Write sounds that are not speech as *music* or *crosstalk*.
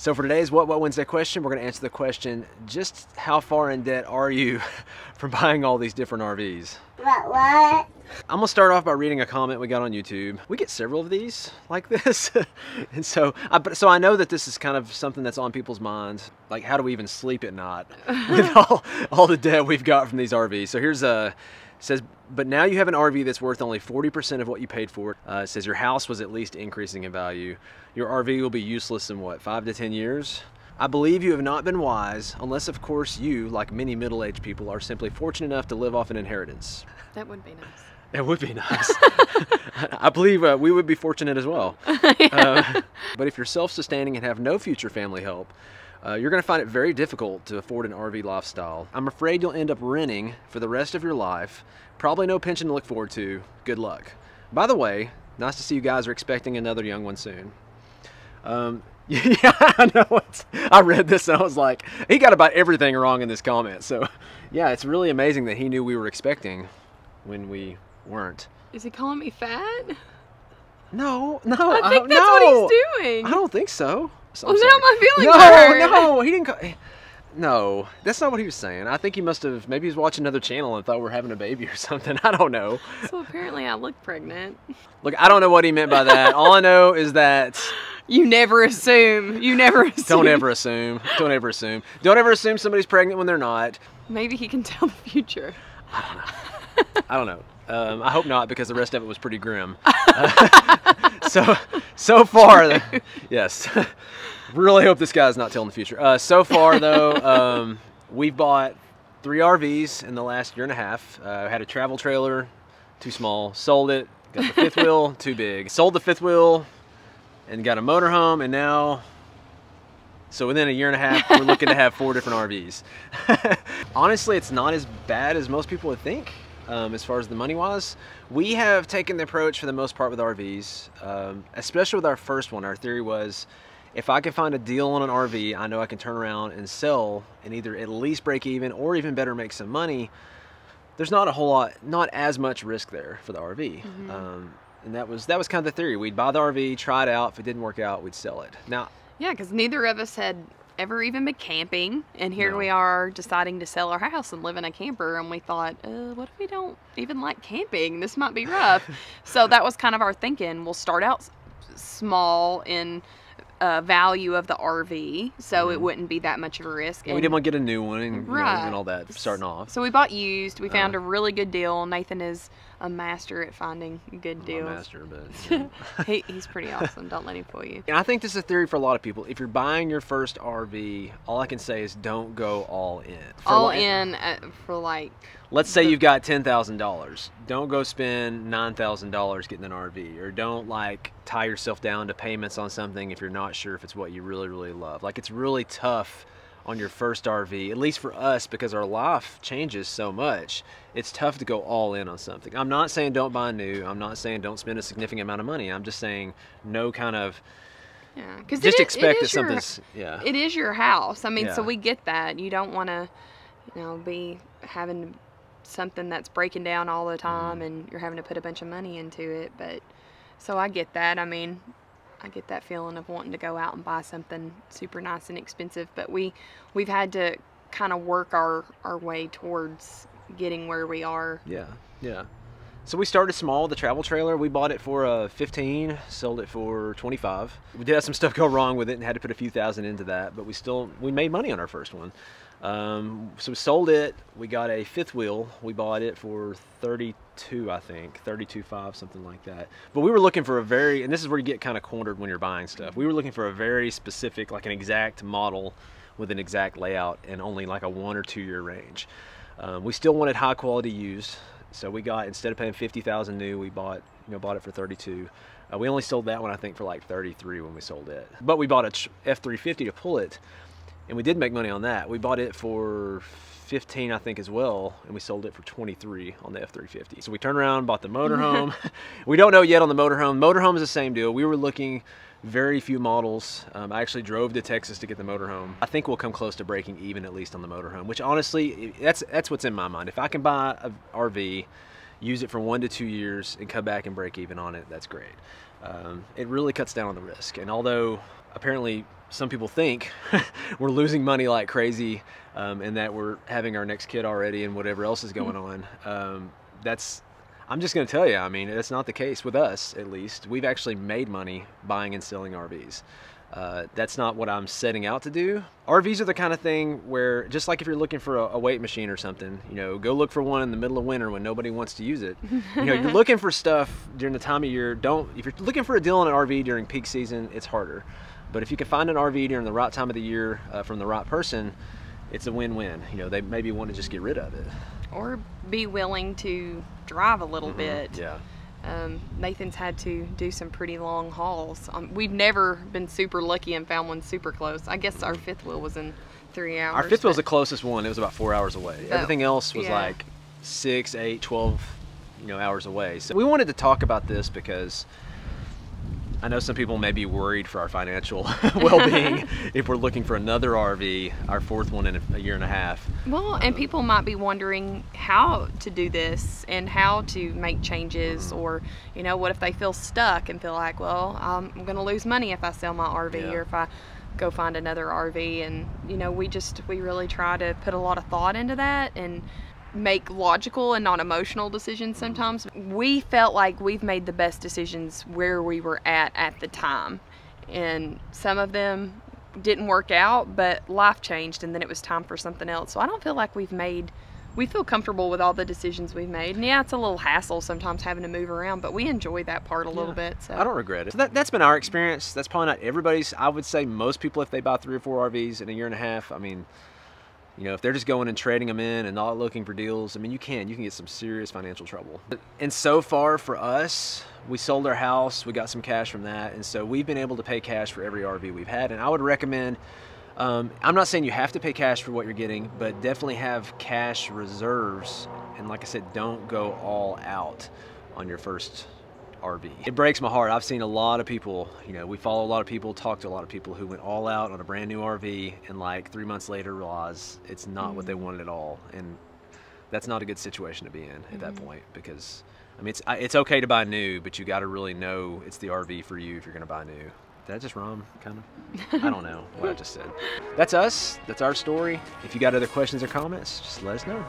So for today's What What Wednesday question, we're going to answer the question, just how far in debt are you *laughs* from buying all these different RVs? What, what? I'm gonna start off by reading a comment we got on YouTube. We get several of these like this, *laughs* and so I, so I know that this is kind of something that's on people's minds. Like, how do we even sleep at night *laughs* with all all the debt we've got from these RVs? So here's a says, but now you have an RV that's worth only 40% of what you paid for it. Uh, it says your house was at least increasing in value. Your RV will be useless in what, five to 10 years? I believe you have not been wise, unless of course you, like many middle-aged people, are simply fortunate enough to live off an inheritance. That would be nice. It would be nice. *laughs* I believe uh, we would be fortunate as well. *laughs* Uh, but if you're self-sustaining and have no future family help, uh, you're going to find it very difficult to afford an RV lifestyle. I'm afraid you'll end up renting for the rest of your life. Probably no pension to look forward to. Good luck. By the way, nice to see you guys are expecting another young one soon. Um, *laughs* yeah, I know. I read this and I was like, he got about everything wrong in this comment. So, yeah, it's really amazing that he knew we were expecting when we weren't. Is he calling me fat? No, no, I think don't- that's no. what he's doing. I don't think so. So Well, now my feelings no, hurt. No, he didn't. Call, eh, no, that's not what he was saying. I think he must have. Maybe he's watching another channel and thought we're having a baby *laughs* or something. I don't know. So apparently I look pregnant. Look, I don't know what he meant by that. All I know is that *laughs* You never assume. You never assume. *laughs* don't ever assume. Don't ever assume. Don't ever assume somebody's pregnant when they're not. Maybe he can tell the future. I don't know. I don't know. Um, I hope not because the rest of it was pretty grim. Uh, *laughs* so so far, the- *laughs* yes. *laughs* really hope this guy's not telling the future. Uh, so far though, um, we've bought three RVs in the last year and a half. Uh, had a travel trailer, too small. Sold it. Got the fifth wheel, too big. Sold the fifth wheel, and got a motorhome, and now. So within a year and a half, we're looking to have four different RVs. Honestly, it's not as bad as most people would think um, as far as the money wise. We have taken the approach for the most part with RVs, um, especially with our first one. Our theory was if I can find a deal on an RV, I know I can turn around and sell and either at least break even or even better make some money. There's not a whole lot, not as much risk there for the RV. Um, and that was that was kind of the theory. We'd buy the RV, try it out. If it didn't work out, we'd sell it. Now, Yeah, because neither of us had ever even been camping, and here No. we are deciding to sell our house and live in a camper, and we thought, uh, what if we don't even like camping? This might be rough. *laughs* so that was kind of our thinking. We'll start out small in uh, value of the RV, so it wouldn't be that much of a risk. we and- didn't want to get a new one and, you know, and all that starting off. So we bought used. We found Uh. a really good deal. Nathan is a master at finding good deals. master, but *laughs* you know. *laughs* he, he's pretty awesome. Don't let him fool you. And I think this is a theory for a lot of people. If you're buying your first RV, all I can say is don't go all in. For All li- in at, for like Let's say you've got ten thousand dollars. Don't go spend nine thousand dollars getting an RV, or don't like tie yourself down to payments on something if you're not sure if it's what you really, really love. Like it's really tough on your first RV, at least for us, because our life changes so much. It's tough to go all in on something. I'm not saying don't buy new. I'm not saying don't spend a significant amount of money. I'm just saying no kind of yeah. Because just expect that something's yeah. It is your house. I mean, so we get that. You don't want to, you know, be having something that's breaking down all the time Mm-hmm. and you're having to put a bunch of money into it. But so I get that. I mean, I get that feeling of wanting to go out and buy something super nice and expensive. But we we've had to kind of work our our way towards getting where we are. Yeah, yeah. So we started small, the travel trailer. We bought it for uh, 15, sold it for 25. We did have some stuff go wrong with it and had to put a few thousand into that, but we still we made money on our first one. Um, so we sold it. We got a fifth wheel. We bought it for 32, I think, 32.5, something like that. But we were looking for a very, and this is where you get kind of cornered when you're buying stuff. We were looking for a very specific, like an exact model with an exact layout and only like a one or two year range. Um, we still wanted high quality used, so we got instead of paying fifty thousand new, we bought you know bought it for thirty two. Uh, we only sold that one I think for like thirty three when we sold it, but we bought a F three fifty to pull it, and we did make money on that. We bought it for 15 I think as well and we sold it for 23 on the F350 so we turned around bought the motorhome. *laughs* We don't know yet on the motorhome. Motorhome is the same deal. We were looking very few models. Um, I actually drove to Texas to get the motorhome. I think we'll come close to breaking even at least on the motorhome which honestly that's that's what's in my mind. If I can buy an RV use it for one to two years and come back and break even on it that's great. Um, it really cuts down on the risk. And although apparently some people think *laughs* we're losing money like crazy um, and that we're having our next kid already and whatever else is going on, um, that's I'm just going to tell you, I mean, that's not the case with us, at least. We've actually made money buying and selling RVs. Uh, that's not what I'm setting out to do. RVs are the kind of thing where, just like if you're looking for a, a, weight machine or something, you know, go look for one in the middle of winter when nobody wants to use it. you know, you're *laughs* looking for stuff during the time of year. Don't if you're looking for a deal on an RV during peak season, it's harder. But if you can find an RV during the right time of the year uh, from the right person, it's a win-win. You know, they maybe want to just get rid of it or be willing to drive a little mm-hmm. bit. Yeah. Um, Nathan's had to do some pretty long hauls. Um, we've never been super lucky and found one super close. I guess our fifth wheel was in three hours. Our fifth wheel was the closest one. It was about four hours away. But, Everything else was yeah. like six, eight, twelve, you know, hours away. So we wanted to talk about this because I know some people may be worried for our financial *laughs* well-being *laughs* if we're looking for another RV, our fourth one in a, year and a half. Well, and um, people might be wondering how to do this and how to make changes, mm-hmm. or you know, what if they feel stuck and feel like, well, I'm going to lose money if I sell my RV yeah. or if I go find another RV. And you know, we just we really try to put a lot of thought into that and make logical and not emotional decisions sometimes. We felt like we've made the best decisions where we were at at the time. And some of them didn't work out, but life changed and then it was time for something else. So I don't feel like we've made we feel comfortable with all the decisions we've made. And yeah, it's a little hassle sometimes having to move around, but we enjoy that part a yeah. little bit. So I don't regret it. So that, that's been our experience. That's probably not everybody's. I would say most people, if they buy three or four RVs in a year and a half, I mean, you know, if they're just going and trading them in and not looking for deals, I mean, you can. You can get some serious financial trouble. And so far for us, we sold our house, we got some cash from that, and so we've been able to pay cash for every RV we've had. And I would recommend, um, I'm not saying you have to pay cash for what you're getting, but definitely have cash reserves. And like I said, don't go all out on your first RV. It breaks my heart. I've seen a lot of people, you know, we follow a lot of people, talk to a lot of people who went all out on a brand new RV and like three months later realize it's not mm-hmm. what they mm. wanted at all. And that's not a good situation to be in at mm-hmm. that point because, I mean, it's, it's okay to buy new, but you got to really know it's the RV for you if you're going to buy new. Did I just rhyme, kind of? I don't know what I just said. *laughs* That's us. That's our story. If you got other questions or comments, just let us know.